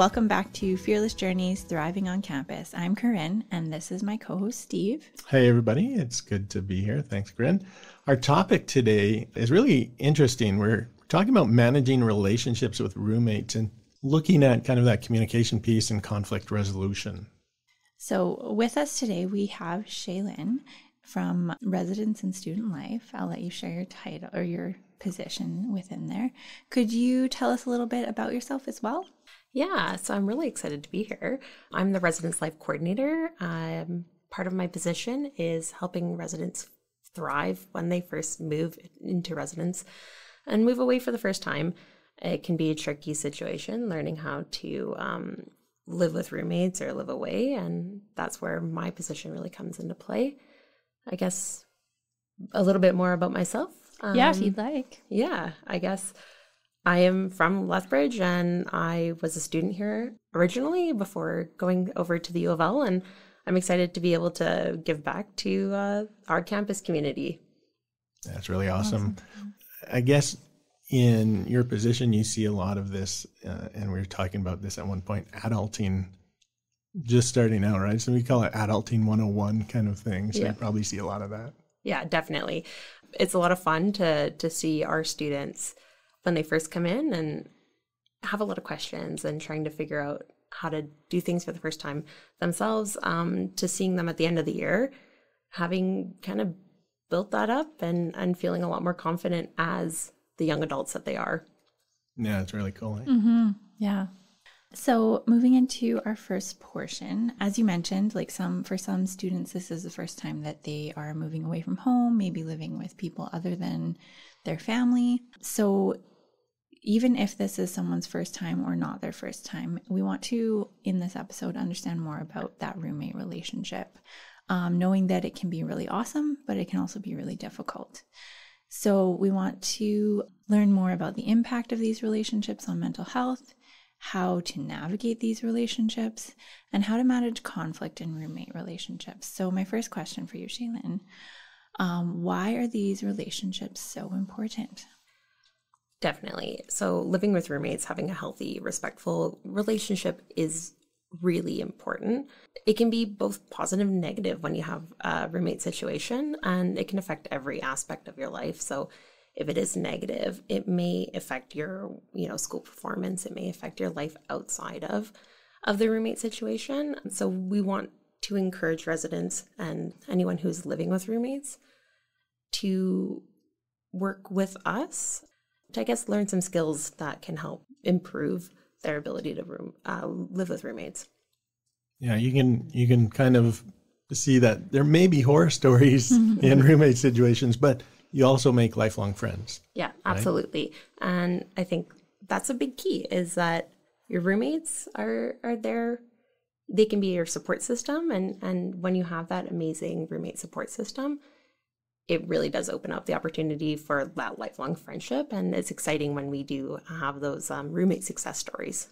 welcome back to Fearless Journeys Thriving on Campus. I'm Corinne, and this is my co host, Steve. Hey, everybody. It's good to be here. Thanks, Corinne. Our topic today is really interesting. We're talking about managing relationships with roommates and looking at kind of that communication piece and conflict resolution. So, with us today, we have Shaylin from Residence and Student Life. I'll let you share your title or your position within there. Could you tell us a little bit about yourself as well? Yeah, so I'm really excited to be here. I'm the Residence Life Coordinator. Um, part of my position is helping residents thrive when they first move into residence and move away for the first time. It can be a tricky situation learning how to um, live with roommates or live away, and that's where my position really comes into play. I guess a little bit more about myself. Um, yeah, if you'd like. Yeah, I guess I am from Lethbridge and I was a student here originally before going over to the U of L, and I'm excited to be able to give back to uh, our campus community. That's really awesome. awesome. I guess in your position, you see a lot of this, uh, and we were talking about this at one point adulting just starting out, right? So we call it adulting 101 kind of thing. So yeah. you probably see a lot of that. Yeah, definitely. It's a lot of fun to to see our students when they first come in and have a lot of questions and trying to figure out how to do things for the first time themselves um, to seeing them at the end of the year having kind of built that up and and feeling a lot more confident as the young adults that they are yeah it's really cool eh? mm-hmm. yeah so, moving into our first portion, as you mentioned, like some for some students this is the first time that they are moving away from home, maybe living with people other than their family. So, even if this is someone's first time or not their first time, we want to in this episode understand more about that roommate relationship. Um, knowing that it can be really awesome, but it can also be really difficult. So, we want to learn more about the impact of these relationships on mental health, how to navigate these relationships, and how to manage conflict in roommate relationships. So, my first question for you, Shaylin um, why are these relationships so important? Definitely. So, living with roommates, having a healthy, respectful relationship is really important. It can be both positive and negative when you have a roommate situation, and it can affect every aspect of your life. So, if it is negative it may affect your you know school performance it may affect your life outside of of the roommate situation so we want to encourage residents and anyone who's living with roommates to work with us to i guess learn some skills that can help improve their ability to room uh, live with roommates yeah you can you can kind of see that there may be horror stories in roommate situations but you also make lifelong friends. Yeah, absolutely. Right? And I think that's a big key is that your roommates are are there they can be your support system and and when you have that amazing roommate support system it really does open up the opportunity for that lifelong friendship and it's exciting when we do have those um, roommate success stories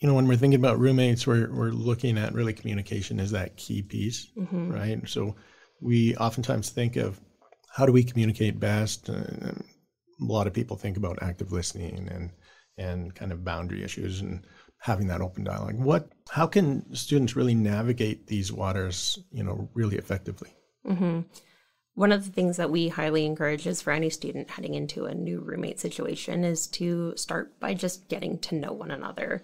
you know when we're thinking about roommates we're, we're looking at really communication as that key piece mm-hmm. right so we oftentimes think of how do we communicate best? Uh, a lot of people think about active listening and and kind of boundary issues and having that open dialogue. What? How can students really navigate these waters? You know, really effectively. Mm-hmm. One of the things that we highly encourage is for any student heading into a new roommate situation is to start by just getting to know one another,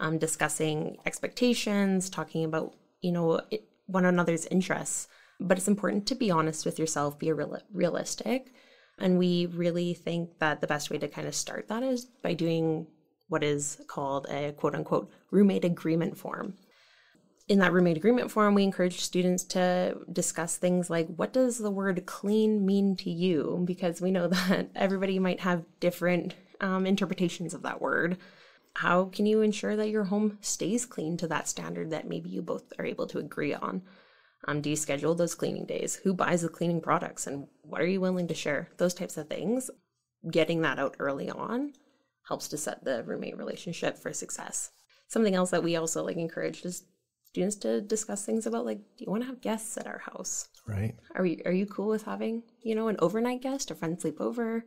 um, discussing expectations, talking about you know it, one another's interests but it's important to be honest with yourself, be real- realistic. And we really think that the best way to kind of start that is by doing what is called a quote unquote roommate agreement form. In that roommate agreement form, we encourage students to discuss things like what does the word clean mean to you? Because we know that everybody might have different um, interpretations of that word. How can you ensure that your home stays clean to that standard that maybe you both are able to agree on? Um, do you schedule those cleaning days? Who buys the cleaning products and what are you willing to share? Those types of things. Getting that out early on helps to set the roommate relationship for success. Something else that we also like encourage is students to discuss things about like, do you want to have guests at our house? Right. Are you are you cool with having, you know, an overnight guest, a friend sleep over?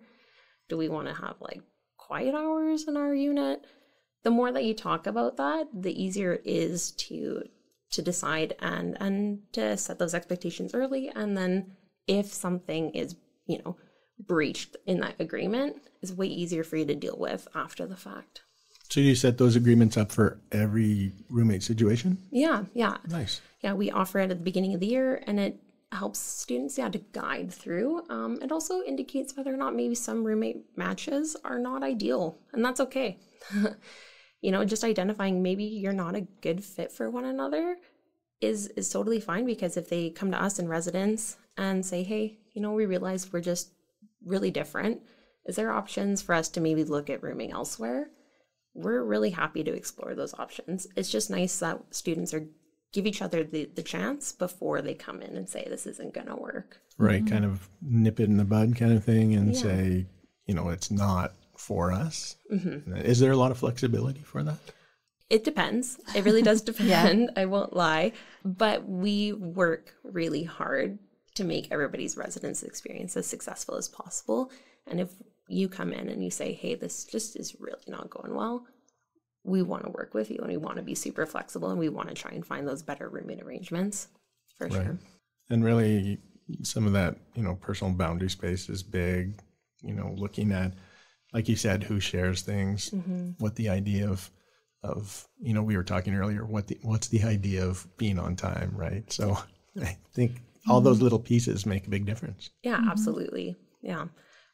Do we want to have like quiet hours in our unit? the more that you talk about that, the easier it is to to decide and and to set those expectations early and then if something is, you know, breached in that agreement is way easier for you to deal with after the fact. So you set those agreements up for every roommate situation? Yeah, yeah. Nice. Yeah, we offer it at the beginning of the year and it helps students, yeah, to guide through. Um, it also indicates whether or not maybe some roommate matches are not ideal, and that's okay. you know, just identifying maybe you're not a good fit for one another is is totally fine because if they come to us in residence and say, "Hey, you know, we realize we're just really different. Is there options for us to maybe look at rooming elsewhere?" We're really happy to explore those options. It's just nice that students are give each other the, the chance before they come in and say this isn't going to work. Right. Mm-hmm. Kind of nip it in the bud kind of thing and Yeah. say, you know, it's not for us. Mm-hmm. Is there a lot of flexibility for that? It depends. It really does depend. I won't lie. But we work really hard to make everybody's residence experience as successful as possible. And if you come in and you say, hey, this just is really not going well, we want to work with you and we want to be super flexible and we want to try and find those better roommate arrangements for Right. sure. And really, some of that, you know, personal boundary space is big. You know, looking at, like you said, who shares things, mm-hmm. what the idea of, of, you know, we were talking earlier, what the, what's the idea of being on time, right? So I think all mm-hmm. those little pieces make a big difference. Yeah, mm-hmm. absolutely. Yeah.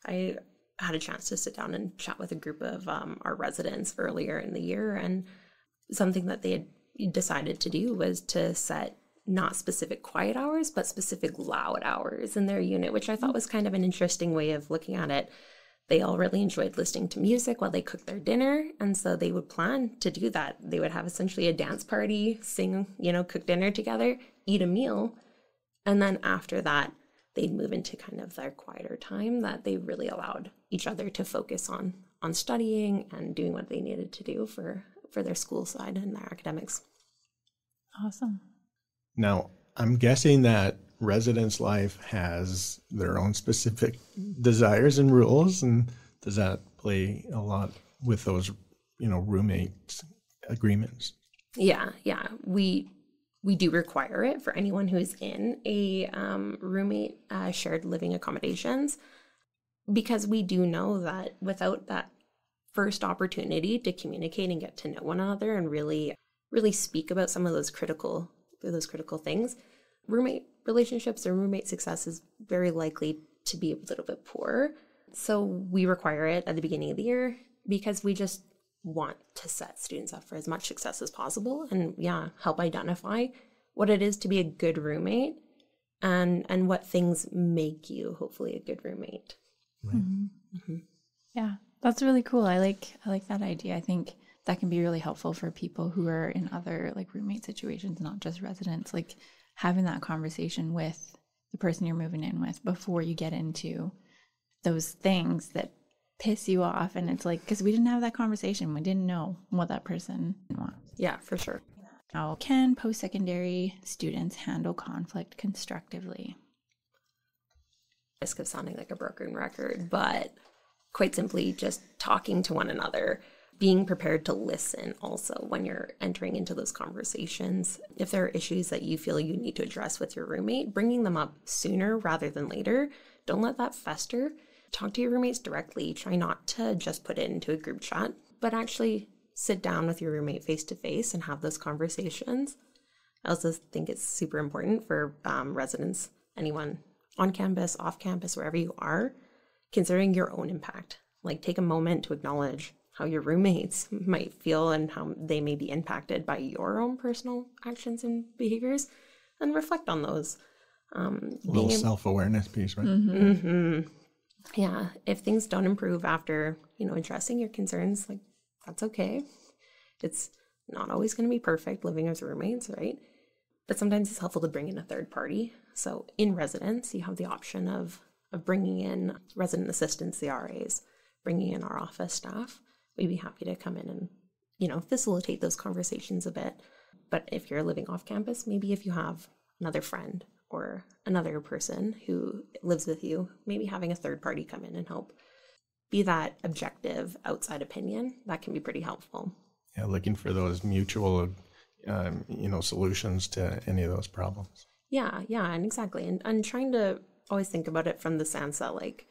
I had a chance to sit down and chat with a group of um, our residents earlier in the year, and something that they had decided to do was to set not specific quiet hours, but specific loud hours in their unit, which I thought was kind of an interesting way of looking at it. They all really enjoyed listening to music while they cooked their dinner. And so they would plan to do that. They would have essentially a dance party, sing, you know, cook dinner together, eat a meal. And then after that, they'd move into kind of their quieter time that they really allowed each other to focus on on studying and doing what they needed to do for for their school side and their academics. Awesome. Now, I'm guessing that residence life has their own specific desires and rules, and does that play a lot with those, you know, roommate agreements? Yeah, yeah. We we do require it for anyone who is in a um, roommate uh, shared living accommodations because we do know that without that first opportunity to communicate and get to know one another and really really speak about some of those critical those critical things roommate relationships or roommate success is very likely to be a little bit poor. So we require it at the beginning of the year because we just want to set students up for as much success as possible and yeah help identify what it is to be a good roommate and and what things make you hopefully a good roommate Mm-hmm. Mm-hmm. Yeah, that's really cool. I like I like that idea. I think that can be really helpful for people who are in other like roommate situations, not just residents. Like having that conversation with the person you're moving in with before you get into those things that piss you off, and it's like because we didn't have that conversation, we didn't know what that person wants. yeah for sure How can post secondary students handle conflict constructively? Risk of sounding like a broken record, but quite simply just talking to one another, being prepared to listen also when you're entering into those conversations. If there are issues that you feel you need to address with your roommate, bringing them up sooner rather than later. Don't let that fester. Talk to your roommates directly. Try not to just put it into a group chat, but actually sit down with your roommate face to face and have those conversations. I also think it's super important for um, residents, anyone on campus, off campus, wherever you are, considering your own impact. Like, take a moment to acknowledge how your roommates might feel and how they may be impacted by your own personal actions and behaviors, and reflect on those. Um, A little being self awareness piece, right? mm-hmm Yeah, if things don't improve after, you know, addressing your concerns, like that's okay. It's not always going to be perfect living as roommates, right? But sometimes it's helpful to bring in a third party. So in residence, you have the option of of bringing in resident assistants, the RAs, bringing in our office staff. We'd be happy to come in and, you know, facilitate those conversations a bit. But if you're living off campus, maybe if you have another friend or another person who lives with you, maybe having a third party come in and help be that objective outside opinion, that can be pretty helpful. yeah, looking for those mutual, um, you know, solutions to any of those problems. Yeah, yeah, and exactly. And, and trying to always think about it from the sense that, like,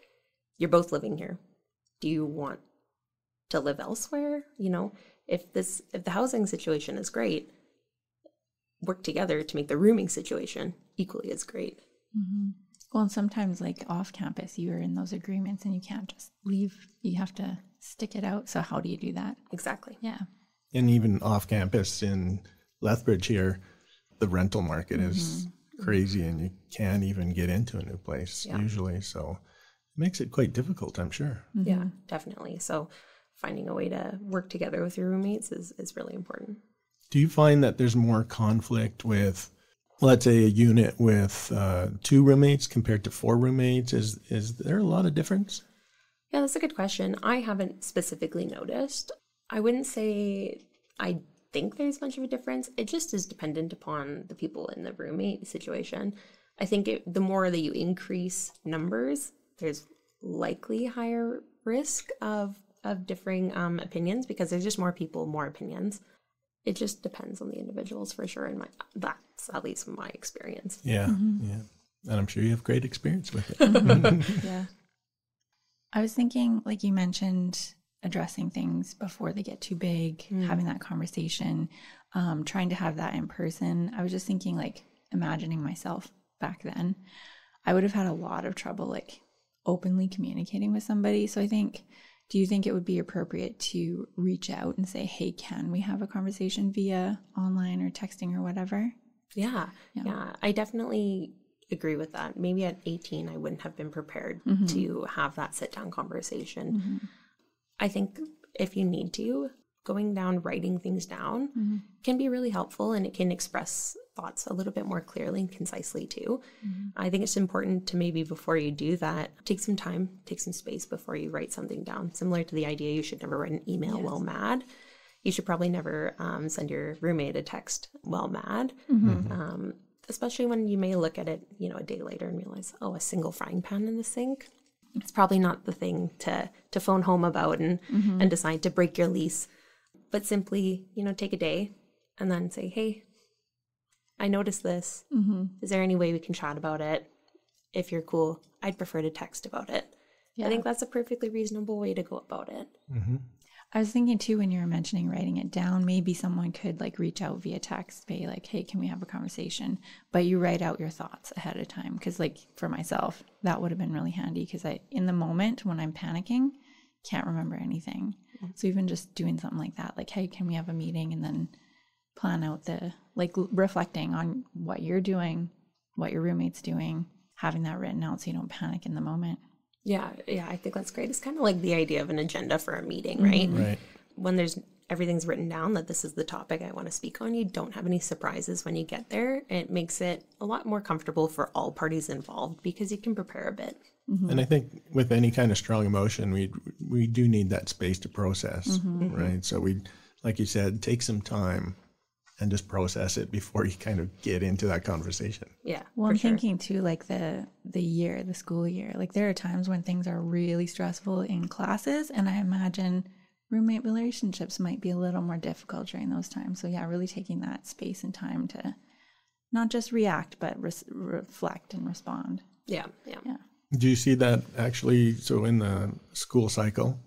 you're both living here. Do you want to live elsewhere? You know, if this, if the housing situation is great, work together to make the rooming situation equally as great. Mm-hmm. Well, and sometimes, like off campus, you are in those agreements and you can't just leave. You have to stick it out. So, how do you do that? Exactly. Yeah. And even off campus in Lethbridge here, the rental market is crazy and you can't even get into a new place Yeah. usually. So it makes it quite difficult, I'm sure. Yeah, definitely. So finding a way to work together with your roommates is, is really important. Do you find that there's more conflict with, let's say, a unit with uh, two roommates compared to four roommates? Is is there a lot of difference? Yeah, that's a good question. I haven't specifically noticed. I wouldn't say I think there's much of a difference. It just is dependent upon the people in the roommate situation. I think it, the more that you increase numbers, there's likely higher risk of of differing um, opinions because there's just more people, more opinions. It just depends on the individuals for sure. And my that's at least my experience. Yeah, yeah. And I'm sure you have great experience with it. Yeah. I was thinking, like you mentioned, addressing things before they get too big, mm. having that conversation, um, trying to have that in person. I was just thinking, like, imagining myself back then, I would have had a lot of trouble, like, openly communicating with somebody. So I think, do you think it would be appropriate to reach out and say, hey, can we have a conversation via online or texting or whatever? Yeah, Yeah. yeah, I definitely agree with that. Maybe at 18, I wouldn't have been prepared mm-hmm. to have that sit down conversation. Mm-hmm. I think if you need to, going down, writing things down can be really helpful and it can express thoughts a little bit more clearly and concisely too. I think it's important to maybe before you do that, take some time, take some space before you write something down. Similar to the idea you should never write an email while mad. You should probably never um, send your roommate a text while mad um, especially when you may look at it, you know, a day later and realize, oh, a single frying pan in the sink. It's probably not the thing to to phone home about and mm-hmm. and decide to break your lease, but simply, you know, take a day and then say, hey, I noticed this. Mm-hmm. Is there any way we can chat about it? If you're cool, I'd prefer to text about it. I think that's a perfectly reasonable way to go about it. Mm-hmm. I was thinking too when you were mentioning writing it down, maybe someone could like reach out via text, be like, "Hey, can we have a conversation?" But you write out your thoughts ahead of time because, like, for myself, that would have been really handy because I, in the moment when I'm panicking, can't remember anything. Mm-hmm. So even just doing something like that, like, "Hey, can we have a meeting?" and then plan out the like reflecting on what you're doing, what your roommate's doing, having that written out so you don't panic in the moment. Yeah, yeah, I think that's great. It's kind of like the idea of an agenda for a meeting, mm-hmm. right? Right. when there's everything's written down that this is the topic I want to speak on, you don't have any surprises when you get there. It makes it a lot more comfortable for all parties involved because you can prepare a bit. Mm-hmm. And I think with any kind of strong emotion, we we do need that space to process, mm-hmm. right? So we, like you said, take some time and just process it before you kind of get into that conversation. Yeah. Well, I'm sure. thinking too, like the the year, the school year. Like there are times when things are really stressful in classes, and I imagine roommate relationships might be a little more difficult during those times. So yeah, really taking that space and time to not just react, but res- reflect and respond. Yeah, yeah. Yeah. Do you see that actually? So in the school cycle,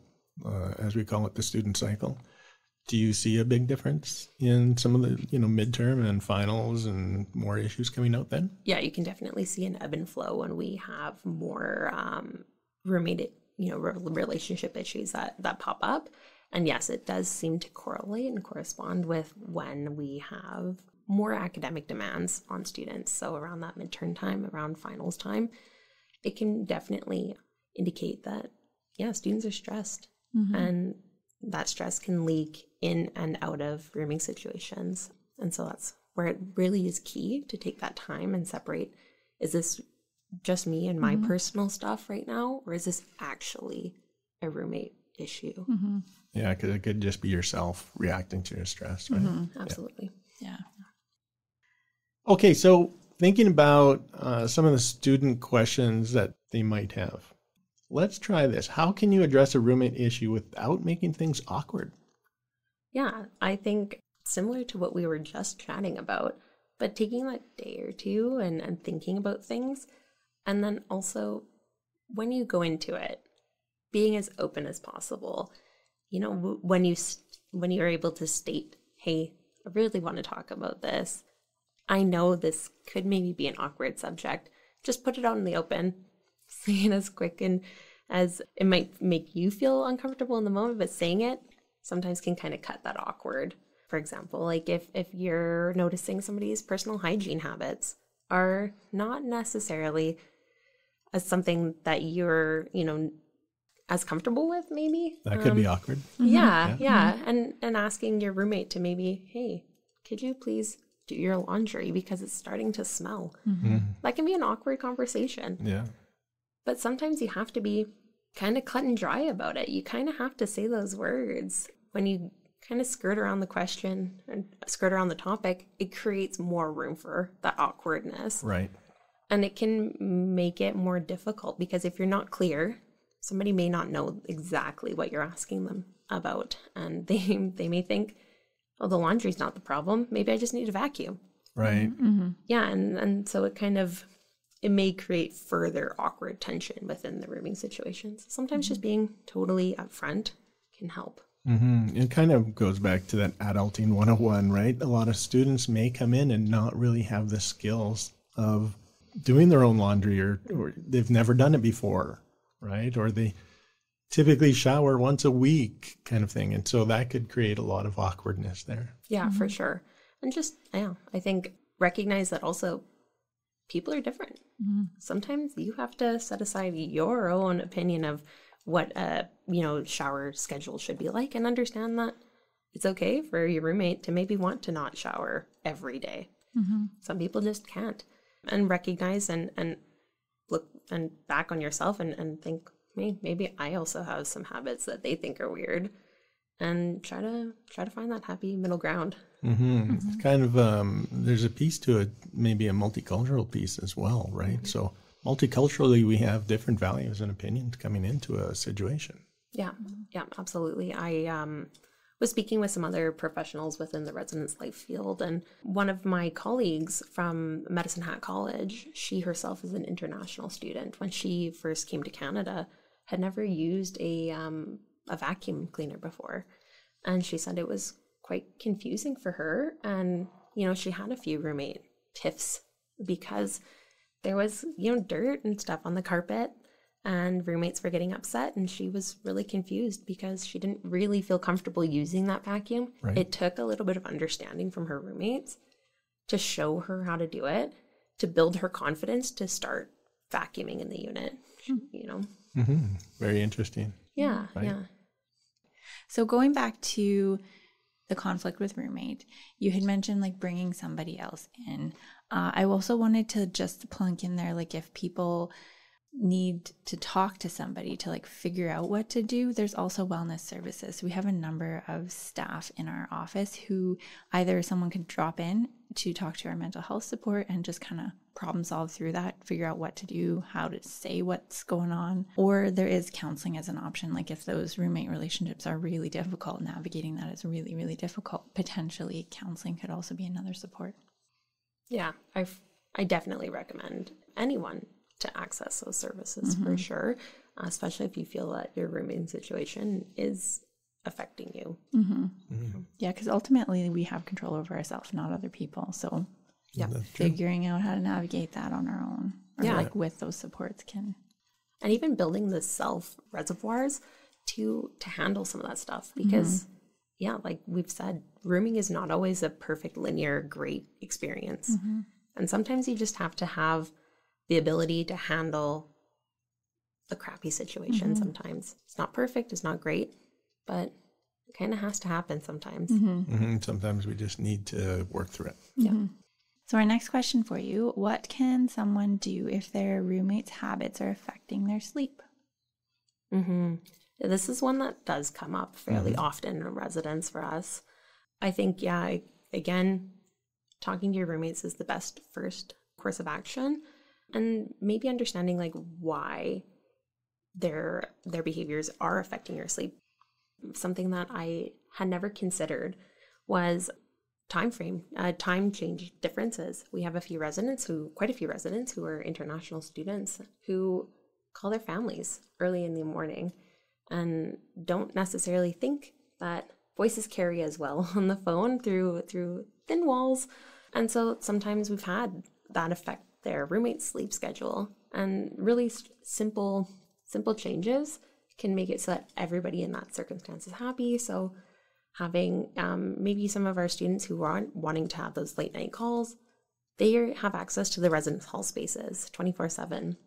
uh, as we call it, the student cycle, do you see a big difference in some of the you know midterm and finals and more issues coming out then? Yeah, you can definitely see an ebb and flow when we have more um, roommate, you know, re- relationship issues that that pop up. And yes, it does seem to correlate and correspond with when we have more academic demands on students. So around that midterm time, around finals time, it can definitely indicate that yeah, students are stressed, and that stress can leak in and out of rooming situations. And so that's where it really is key to take that time and separate is this just me and my mm-hmm. personal stuff right now, or is this actually a roommate issue? Mm-hmm. Yeah, because it could just be yourself reacting to your stress, right? Mm-hmm. Absolutely. Yeah. Okay, so thinking about uh, some of the student questions that they might have, let's try this. How can you address a roommate issue without making things awkward? Yeah, I think similar to what we were just chatting about, but taking that day or two and, and thinking about things. And then also, when you go into it, being as open as possible. You know, when you when you're able to state, "Hey, I really want to talk about this. I know this could maybe be an awkward subject. Just put it out in the open. Say it as quick and as it might make you feel uncomfortable in the moment, but saying it sometimes can kind of cut that awkward. For example, like if if you're noticing somebody's personal hygiene habits are not necessarily as something that you're, you know, as comfortable with maybe. That could um, be awkward. Yeah, yeah, yeah. And and asking your roommate to maybe, "Hey, could you please do your laundry because it's starting to smell. Mm-hmm. That can be an awkward conversation. Yeah. But sometimes you have to be kind of cut and dry about it. You kind of have to say those words. When you kind of skirt around the question and skirt around the topic, it creates more room for that awkwardness. Right. And it can make it more difficult because if you're not clear, somebody may not know exactly what you're asking them about and they they may think oh, the laundry's not the problem. Maybe I just need a vacuum. Right. Mm-hmm. Yeah, and and so it kind of it may create further awkward tension within the rooming situations. Sometimes mm-hmm. just being totally upfront can help. Mm-hmm. It kind of goes back to that adulting 101, right? A lot of students may come in and not really have the skills of doing their own laundry or, or they've never done it before, right? Or they typically shower once a week kind of thing and so that could create a lot of awkwardness there yeah mm-hmm. for sure and just yeah i think recognize that also people are different mm-hmm. sometimes you have to set aside your own opinion of what a you know shower schedule should be like and understand that it's okay for your roommate to maybe want to not shower every day. Mm-hmm. some people just can't and recognize and and look and back on yourself and, and think maybe I also have some habits that they think are weird, and try to try to find that happy middle ground. Mm-hmm. Mm-hmm. It's kind of um, there's a piece to it, maybe a multicultural piece as well, right? Mm-hmm. So multiculturally, we have different values and opinions coming into a situation. Yeah, yeah, absolutely. I um, was speaking with some other professionals within the residence life field, and one of my colleagues from Medicine Hat College, she herself is an international student. When she first came to Canada, had never used a um, a vacuum cleaner before, and she said it was quite confusing for her. And you know, she had a few roommate tiffs because there was you know dirt and stuff on the carpet and roommates were getting upset and she was really confused because she didn't really feel comfortable using that vacuum right. it took a little bit of understanding from her roommates to show her how to do it to build her confidence to start vacuuming in the unit mm. you know Mm-hmm. Very interesting. Yeah, right? yeah. So going back to the conflict with roommate, you had mentioned like bringing somebody else in. Uh, I also wanted to just plunk in there, like if people need to talk to somebody to like figure out what to do, there's also wellness services. We have a number of staff in our office who either someone could drop in to talk to our mental health support and just kind of problem solve through that, figure out what to do, how to say what's going on, or there is counseling as an option. Like if those roommate relationships are really difficult, navigating that is really, really difficult, potentially counseling could also be another support. Yeah, I I definitely recommend anyone to access those services mm-hmm. for sure, especially if you feel that your rooming situation is affecting you. Mm-hmm. Mm-hmm. Yeah, because ultimately we have control over ourselves, not other people. So, yeah, figuring out how to navigate that on our own, or yeah. like with those supports can, and even building the self reservoirs to to handle some of that stuff because. Mm-hmm. Yeah, like we've said, rooming is not always a perfect, linear, great experience. Mm-hmm. And sometimes you just have to have the ability to handle a crappy situation mm-hmm. sometimes. It's not perfect, it's not great, but it kind of has to happen sometimes. Mm-hmm. Mm-hmm. Sometimes we just need to work through it. Yeah. So, our next question for you What can someone do if their roommate's habits are affecting their sleep? Mm-hmm. This is one that does come up fairly mm-hmm. often in residence for us. I think, yeah, again, talking to your roommates is the best first course of action and maybe understanding like why their their behaviors are affecting your sleep Something that I had never considered was time frame, uh, time change differences. We have a few residents who, quite a few residents who are international students who call their families early in the morning and don't necessarily think that voices carry as well on the phone through through thin walls. And so sometimes we've had that affect their roommate's sleep schedule and really simple simple changes can make it so that everybody in that circumstance is happy. So having um, maybe some of our students who aren't wanting to have those late night calls, they have access to the residence hall spaces 24 7.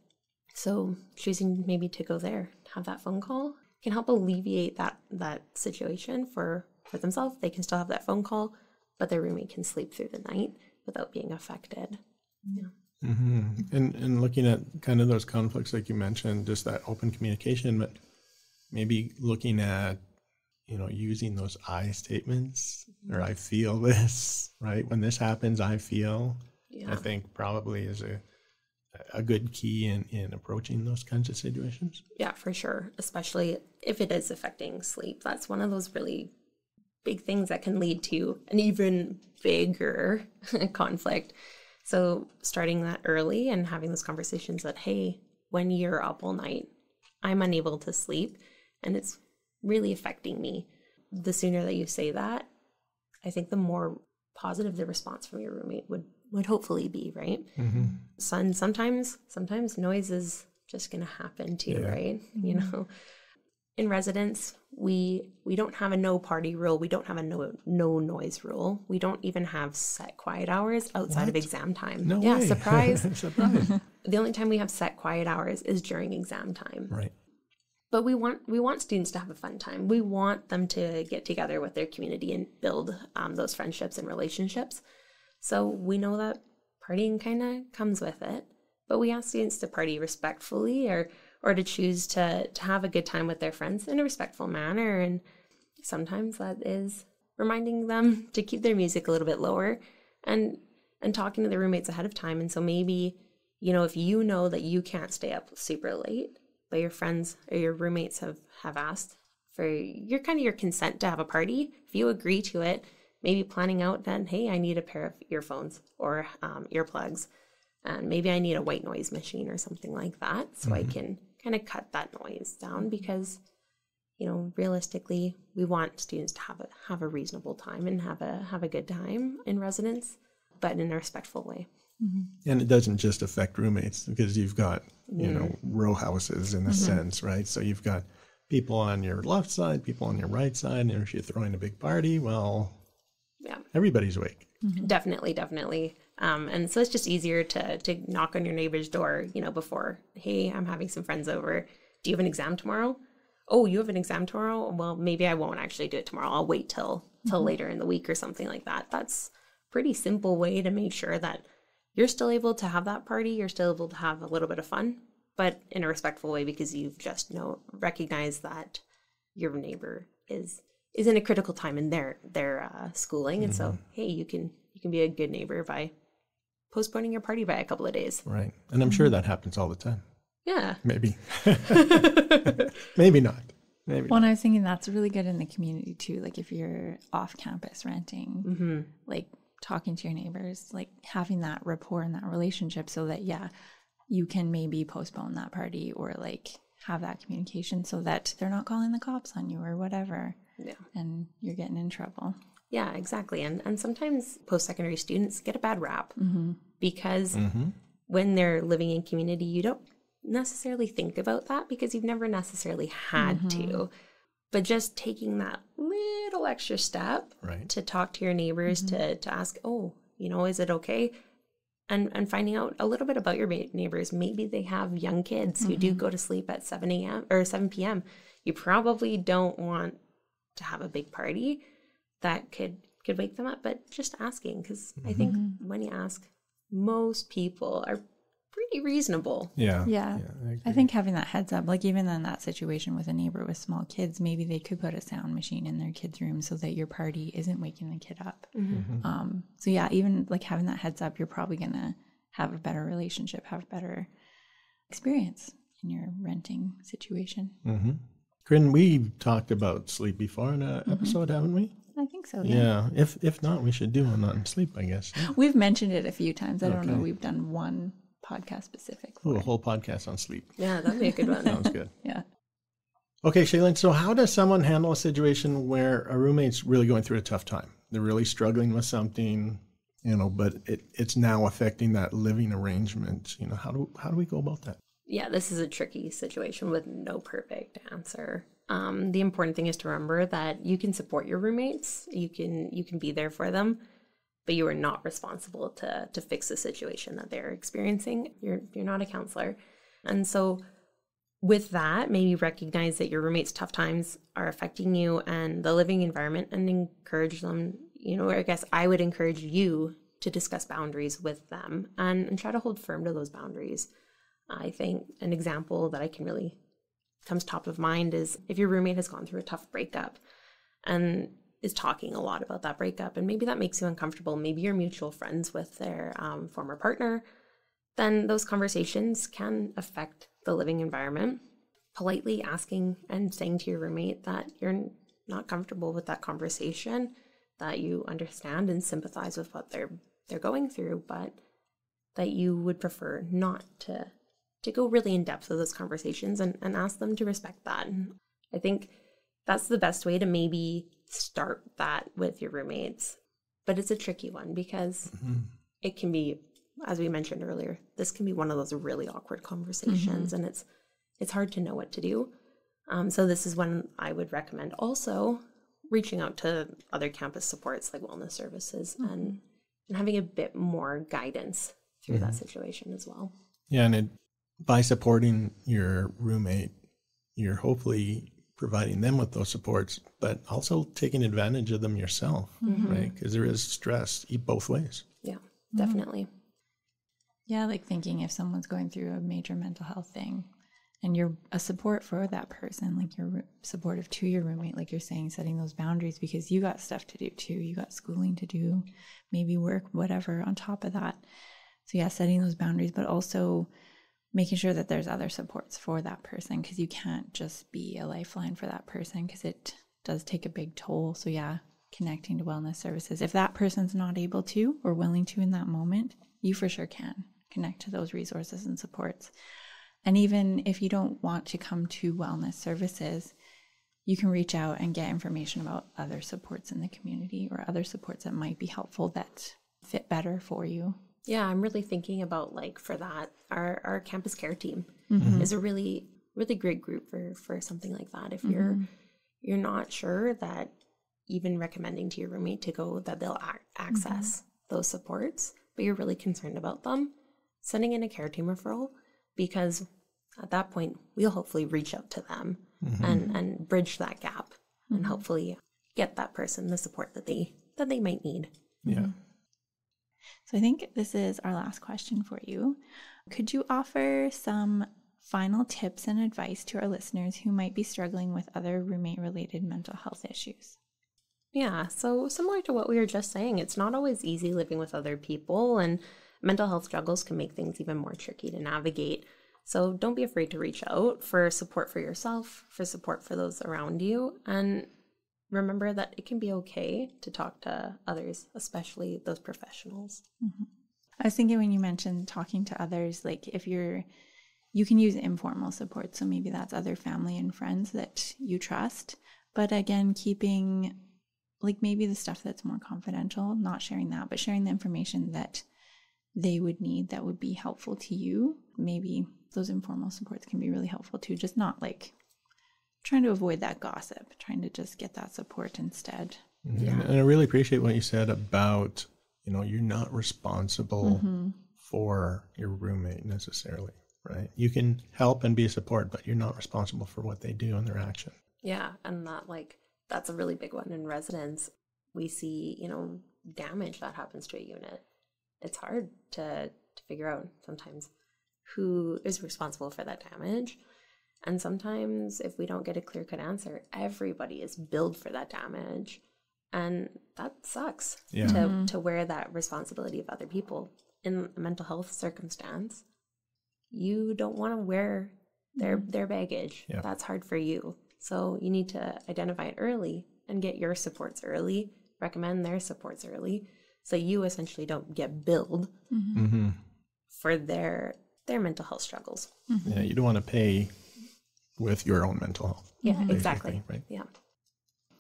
So choosing maybe to go there, have that phone call can help alleviate that that situation for for themselves. They can still have that phone call, but their roommate can sleep through the night without being affected. Yeah. hmm And and looking at kind of those conflicts, like you mentioned, just that open communication, but maybe looking at you know using those I statements or I feel this right when this happens, I feel. Yeah. I think probably is a a good key in in approaching those kinds of situations. Yeah, for sure. Especially if it is affecting sleep. That's one of those really big things that can lead to an even bigger conflict. So, starting that early and having those conversations that, hey, when you're up all night, I'm unable to sleep and it's really affecting me. The sooner that you say that, I think the more positive the response from your roommate would would hopefully be, right? Mm-hmm. Son, sometimes sometimes noise is just going to happen too, Yeah. right? Mm-hmm. You know. In residence, we we don't have a no party rule. We don't have a no no noise rule. We don't even have set quiet hours outside of exam time. No yeah, way. surprise. Surprise. the only time we have set quiet hours is during exam time right. But we want we want students to have a fun time. We want them to get together with their community and build um, those friendships and relationships. So we know that partying kind of comes with it but we ask students to party respectfully or or to choose to to have a good time with their friends in a respectful manner and sometimes that is reminding them to keep their music a little bit lower and and talking to their roommates ahead of time. And so maybe you know if you know that you can't stay up super late but your friends or your roommates have have asked for your kind of your consent to have a party. If you agree to it maybe planning out then hey i need a pair of earphones or um, earplugs and maybe i need a white noise machine or something like that so i can kind of cut that noise down because you know realistically we want students to have a have a reasonable time and have a have a good time in residence but in a respectful way. And it doesn't just affect roommates because you've got, you know, mm-hmm. row houses in a mm-hmm. sense, right? So you've got people on your left side, people on your right side, and if you're throwing a big party, well, yeah everybody's awake. Mm-hmm. Definitely, definitely. Um, and so it's just easier to to knock on your neighbor's door, you know, before, hey, I'm having some friends over. Do you have an exam tomorrow? Oh, you have an exam tomorrow? Well, maybe I won't actually do it tomorrow. I'll wait till till later in the week or something like that. That's pretty simple way to make sure that you're still able to have that party, you're still able to have a little bit of fun, but in a respectful way because you've just know recognize that your neighbor is is in a critical time in their their uh, schooling, and so hey, you can you can be a good neighbor by postponing your party by a couple of days. Right. And I'm sure that happens all the time. Yeah, Maybe. Maybe not. Maybe. Well, I was thinking that's really good in the community too. Like if you're off campus renting, Mm-hmm. like talking to your neighbors, like having that rapport and that relationship so that, yeah, you can maybe postpone that party or like have that communication so that they're not calling the cops on you or whatever yeah, and you're getting in trouble. yeah, exactly. And and sometimes post secondary students get a bad rap because Mm-hmm. when they're living in community, you don't necessarily think about that because you've never necessarily had to. But just taking that little extra step Right. to talk to your neighbors to mm-hmm. to ask, oh, you know, is it okay? And and finding out a little bit about your neighbors. Maybe they have young kids who do mm-hmm. go to sleep at seven a.m. or seven p.m. You probably don't want to have a big party that could could wake them up. But just asking, because I think mm-hmm. when you ask, most people are pretty reasonable. Yeah. Yeah. I I think having that heads up, like even in that situation with a neighbor with small kids, maybe they could put a sound machine in their kid's room so that your party isn't waking the kid up. Um, so yeah, even like having that heads up, you're probably gonna have a better relationship, have a better experience in your renting situation. Mm-hmm. Corinne, we talked about sleep before in an episode, haven't we? I think so. Yeah. Yeah. If if not, we should do one on sleep, I guess. We've mentioned it a few times. I don't know. We've done one podcast specific. Ooh, a whole podcast on sleep. Yeah, that'd be a good one. Sounds good. Yeah. Okay, Shaylin. So, how does someone handle a situation where a roommate's really going through a tough time? They're really struggling with something, you know, but it, it's now affecting that living arrangement. You know, how do how do we go about that? yeah, this is a tricky situation with no perfect answer. Um, the important thing is to remember that you can support your roommates. You can you can be there for them, but you are not responsible to to fix the situation that they're experiencing. You're you're not a counselor, and so with that, maybe recognize that your roommates' tough times are affecting you and the living environment, and encourage them. You know, I guess I would encourage you to discuss boundaries with them and, and try to hold firm to those boundaries. I think an example that I can really comes top of mind is if your roommate has gone through a tough breakup and is talking a lot about that breakup, and maybe that makes you uncomfortable. Maybe you're mutual friends with their um, former partner, then those conversations can affect the living environment. Politely asking and saying to your roommate that you're not comfortable with that conversation, that you understand and sympathize with what they're they're going through, but that you would prefer not to to go really in depth with those conversations and, and ask them to respect that. I think that's the best way to maybe start that with your roommates. But it's a tricky one because mm-hmm. it can be, as we mentioned earlier, this can be one of those really awkward conversations mm-hmm. and it's it's hard to know what to do. Um, so this is when I would recommend also reaching out to other campus supports like wellness services mm-hmm. and and having a bit more guidance through that situation as well. Yeah, and it, by supporting your roommate, you're hopefully providing them with those supports, but also taking advantage of them yourself, mm-hmm. right? Because there is stress e- both ways. Yeah, mm-hmm. definitely. Yeah, like thinking if someone's going through a major mental health thing and you're a support for that person, like you're supportive to your roommate, like you're saying, setting those boundaries because you got stuff to do too. You got schooling to do, maybe work, whatever on top of that. So, yeah, setting those boundaries, but also making sure that there's other supports for that person because you can't just be a lifeline for that person because it does take a big toll. So, yeah, connecting to wellness services. If that person's not able to or willing to in that moment, you for sure can connect to those resources and supports. And even if you don't want to come to wellness services, you can reach out and get information about other supports in the community or other supports that might be helpful that fit better for you. Yeah, I'm really thinking about like for that, our our campus care team Mm-hmm. is a really really great group for for something like that. If you're Mm-hmm. you're not sure that even recommending to your roommate to go that they'll ac- access Mm-hmm. those supports, but you're really concerned about them, sending in a care team referral because at that point we'll hopefully reach out to them and and bridge that gap and hopefully get that person the support that they that they might need. Yeah. So I think this is our last question for you. Could you offer some final tips and advice to our listeners who might be struggling with other roommate related mental health issues? Yeah, so similar to what we were just saying, it's not always easy living with other people, and mental health struggles can make things even more tricky to navigate. So don't be afraid to reach out for support for yourself, for support for those around you, and remember that it can be okay to talk to others, especially those professionals. Mm-hmm. I was thinking when you mentioned talking to others, like if you're, you can use informal support. So maybe that's other family and friends that you trust. But again, keeping like maybe the stuff that's more confidential, not sharing that, but sharing the information that they would need that would be helpful to you. Maybe those informal supports can be really helpful too. Just not like trying to avoid that gossip, trying to just get that support instead. Mm-hmm. And, and I really appreciate what you said about, you know, you're not responsible mm-hmm. for your roommate necessarily, right? You can help and be a support, but you're not responsible for what they do and their action. Yeah, and that like that's a really big one in residence. We see, you know, damage that happens to a unit. It's hard to to figure out sometimes who is responsible for that damage. And sometimes if we don't get a clear-cut answer, everybody is billed for that damage. And that sucks Yeah. to mm-hmm. to wear that responsibility of other people in a mental health circumstance. You don't want to wear their mm-hmm. their baggage. Yeah. That's hard for you. So you need to identify it early and get your supports early, recommend their supports early. So you essentially don't get billed Mm-hmm. mm-hmm. for their their mental health struggles. Yeah, you don't want to pay with your own mental health. Yeah, exactly. Right. Yeah.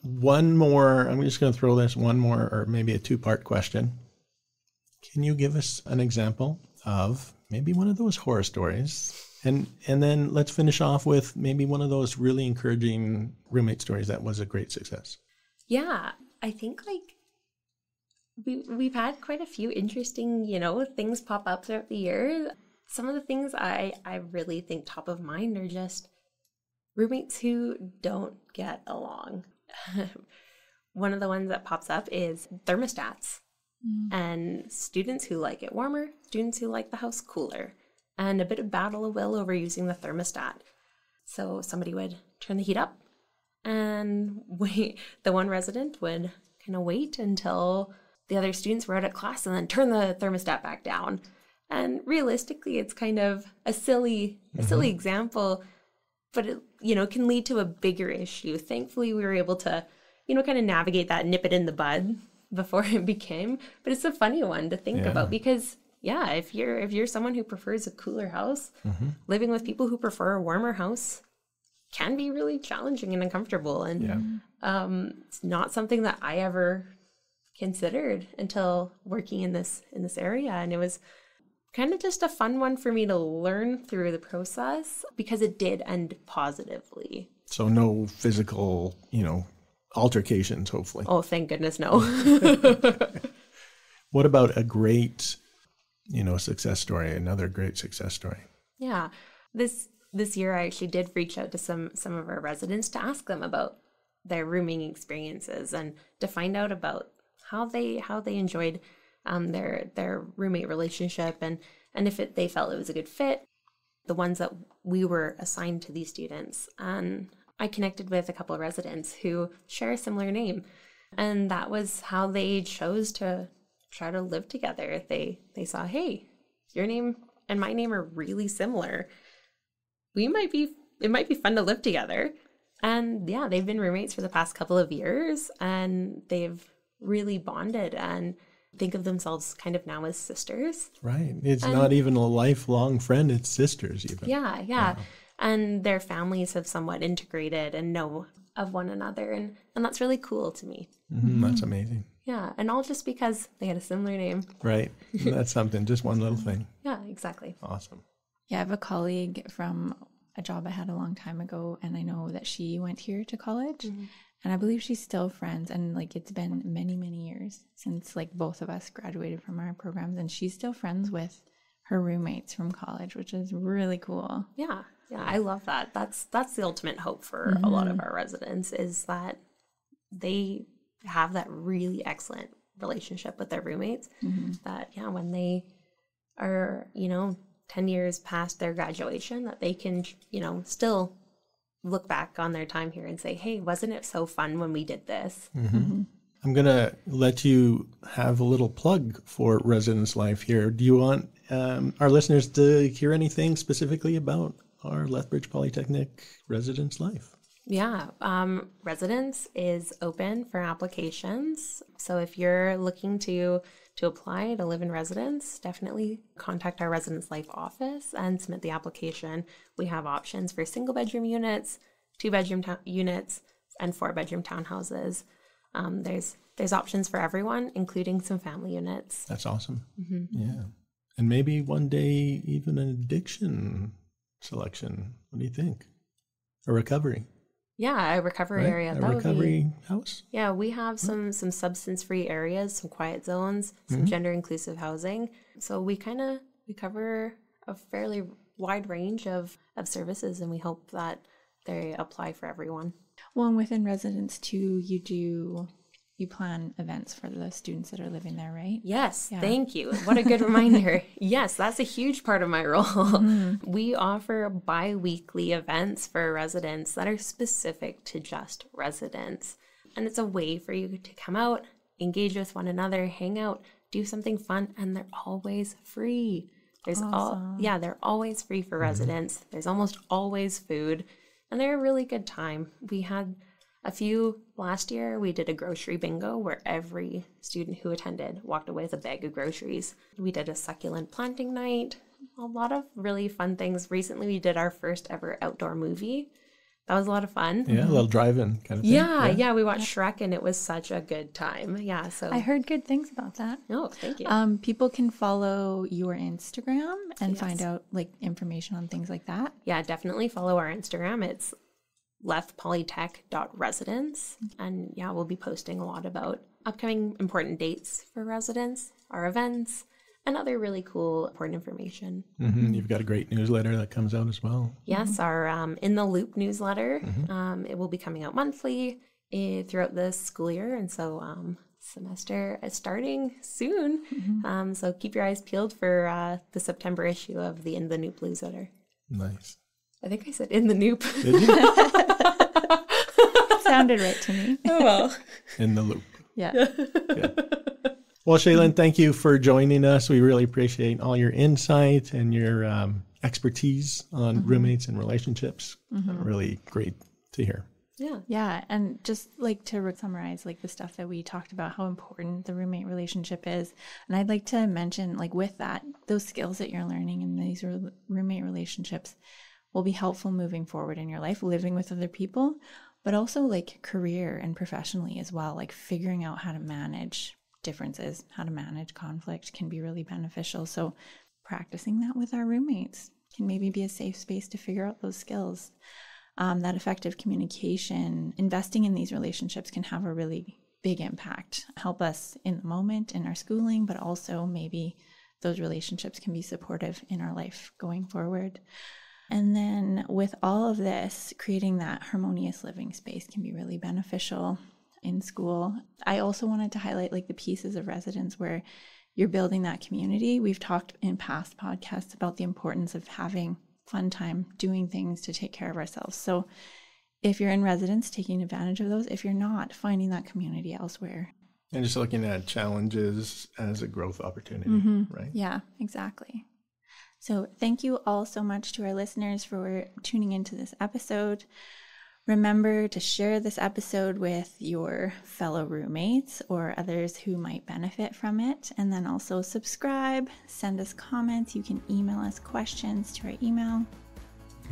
One more, I'm just going to throw this one more, or maybe a two part question. Can you give us an example of maybe one of those horror stories? And, and then let's finish off with maybe one of those really encouraging roommate stories that was a great success. Yeah, I think like we we've had quite a few interesting, you know, things pop up throughout the year. Some of the things I I really think top of mind are just roommates who don't get along. One of the ones that pops up is thermostats mm. and students who like it warmer, students who like the house cooler, and a bit of battle of will over using the thermostat. So somebody would turn the heat up and wait the one resident would kind of wait until the other students were out of class and then turn the thermostat back down and realistically it's kind of a silly a silly mm-hmm. example but it you know can lead to a bigger issue thankfully we were able to you know kind of navigate that nip it in the bud before it became but it's a funny one to think Yeah. about because yeah if you're if you're someone who prefers a cooler house living with people who prefer a warmer house can be really challenging and uncomfortable and Yeah. um, it's not something that I ever considered until working in this in this area and it was kind of just a fun one for me to learn through the process because it did end positively. So no physical, you know, altercations, hopefully. Oh, thank goodness no. What about a great, you know, success story? Another great success story. yeah. This this year I actually did reach out to some some of our residents to ask them about their rooming experiences and to find out about how they how they enjoyed um, their their roommate relationship and and if it, they felt it was a good fit. The ones that we were assigned to these students, and I connected with a couple of residents who share a similar name, and that was how they chose to try to live together. They they saw, hey, your name and my name are really similar. We might be it might be fun to live together. And yeah, they've been roommates for the past couple of years and they've really bonded and think of themselves kind of now as sisters. Right. It's not even a lifelong friend, it's sisters, even. Yeah, yeah. And their families have somewhat integrated and know of one another and and that's really cool to me. Mhm, That's amazing. Yeah, and all just because they had a similar name. Right. That's something, just one little thing. Yeah, exactly. Awesome. Yeah, I have a colleague from a job I had a long time ago, and I know that she went here to college, mm-hmm. and I believe she's still friends. And like it's been many, many years since like both of us graduated from our programs, and she's still friends with her roommates from college, which is really cool. Yeah, yeah, I love that. That's that's the ultimate hope for a lot of mm-hmm. our residents is that they have that really excellent relationship with their roommates. Mm-hmm. That yeah, when they are you know ten years past their graduation, that they can you know still look back on their time here and say, hey, wasn't it so fun when we did this? I'm going to let you have a little plug for Residence Life here. Do you want um, our listeners to hear anything specifically about our Lethbridge Polytechnic Residence Life? Yeah, um, residence is open for applications. So if you're looking to to apply to live in residence, definitely contact our residence life office and submit the application. We have options for single bedroom units, two bedroom ta- units, and four bedroom townhouses. Um, there's there's options for everyone, including some family units. That's awesome. Yeah. And maybe one day even an addiction selection. What do you think? A recovery. Yeah, a recovery right? area. A that would be recovery house. Yeah, we have some some substance free areas, some quiet zones, some mm-hmm. gender inclusive housing. So we kind of we cover a fairly wide range of of services, and we hope that they apply for everyone. Well, and within residence too, you do you plan events for the students that are living there, right? Yes, Yeah. thank you. What a good reminder. Yes, that's a huge part of my role. Mm-hmm. We offer bi weekly events for residents that are specific to just residents. And it's a way for you to come out, engage with one another, hang out, do something fun, and they're always free. There's all, yeah, they're always free for mm-hmm. residents. There's almost always food. and they're a really good time. We had a few last year. We did a grocery bingo where every student who attended walked away with a bag of groceries. We did a succulent planting night, a lot of really fun things. Recently, we did our first ever outdoor movie. That was a lot of fun. Yeah, a little drive-in kind of thing. Yeah, yeah, we watched Shrek and it was such a good time. Yeah, so I heard good things about that. oh, thank you. Um, people can follow your Instagram and find out like information on things like that. yeah, definitely follow our Instagram. It's lethpolytech.residence. And yeah, we'll be posting a lot about upcoming important dates for residents, our events, and other really cool important information. hmm You've got a great newsletter that comes out as well. Yes, our um, In the Loop newsletter. Um, it will be coming out monthly eh, throughout the school year. And so um, semester is starting soon. Um, so keep your eyes peeled for uh, the September issue of the In the Loop newsletter. Nice. I think I said In the Noop. Did you? Sounded right to me. oh, well. In the loop. Yeah. Well, Shaylin, thank you for joining us. We really appreciate all your insight and your um, expertise on roommates and relationships. Really great to hear. Yeah. Yeah, and just like to summarize like the stuff that we talked about how important the roommate relationship is. And I'd like to mention like with that those skills that you're learning in these re- roommate relationships will be helpful moving forward in your life living with other people, but also like career and professionally as well, like figuring out how to manage differences, how to manage conflict can be really beneficial. So practicing that with our roommates can maybe be a safe space to figure out those skills um, that effective communication, investing in these relationships can have a really big impact. Help us in the moment in our schooling, but also maybe those relationships can be supportive in our life going forward. And then with all of this, creating that harmonious living space can be really beneficial in school. I also wanted to highlight like the pieces of residence where you're building that community. We've talked in past podcasts about the importance of having fun time doing things to take care of ourselves. So if you're in residence, taking advantage of those. If you're not, finding that community elsewhere. And just looking at challenges as a growth opportunity, mm-hmm. right? Yeah, exactly. So, thank you all so much to our listeners for tuning into this episode. Remember to share this episode with your fellow roommates or others who might benefit from it. And then also subscribe, send us comments. You can email us questions to our email.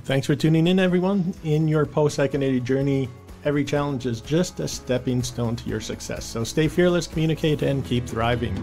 Thanks for tuning in, everyone. In your post secondary journey, every challenge is just a stepping stone to your success. So stay fearless, communicate, and keep thriving.